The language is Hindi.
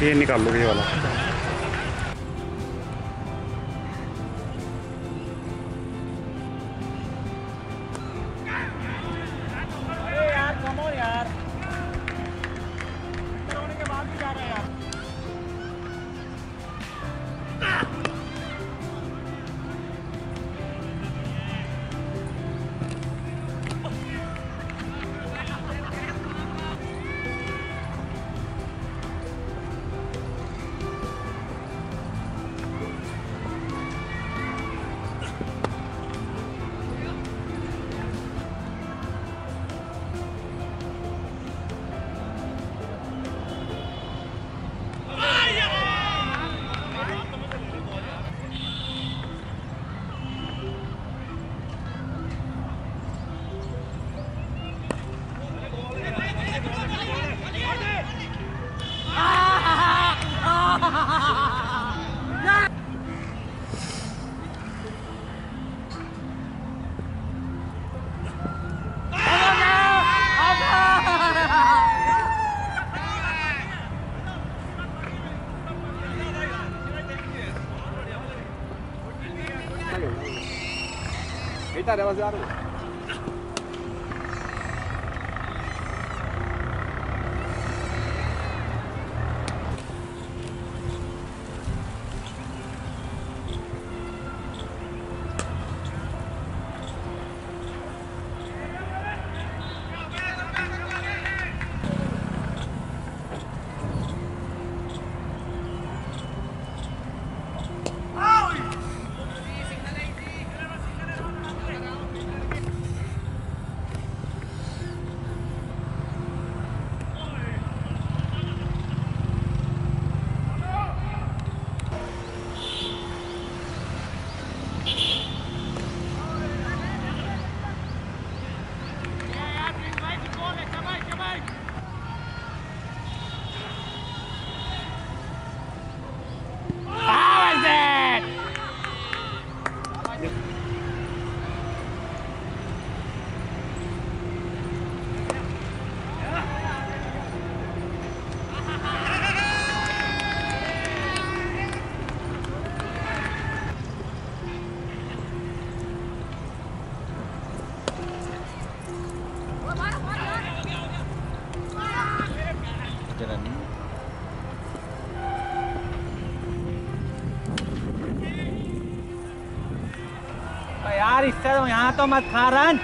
ये निकाल लो ये वाला। Cantarelas e यार इससे यहाँ तो मत खा रन